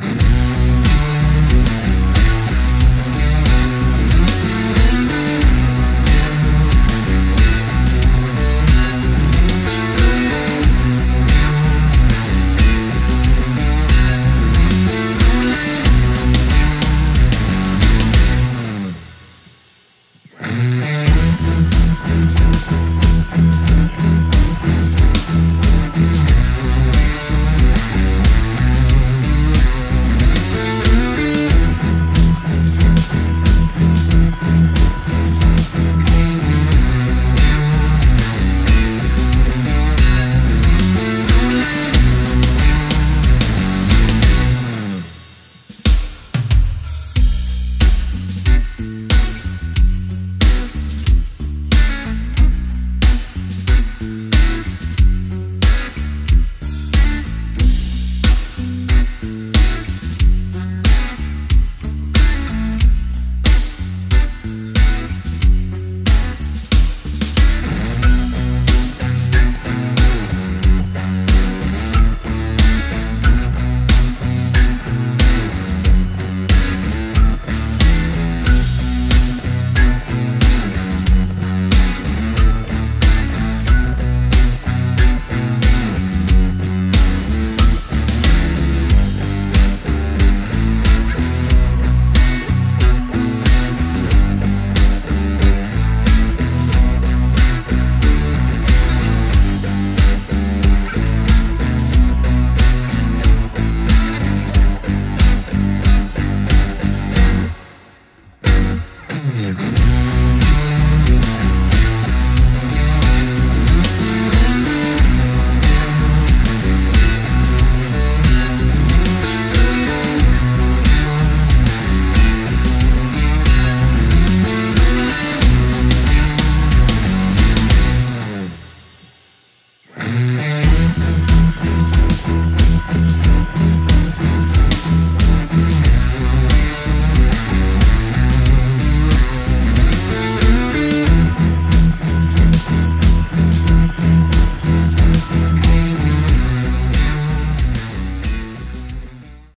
Mm-hmm.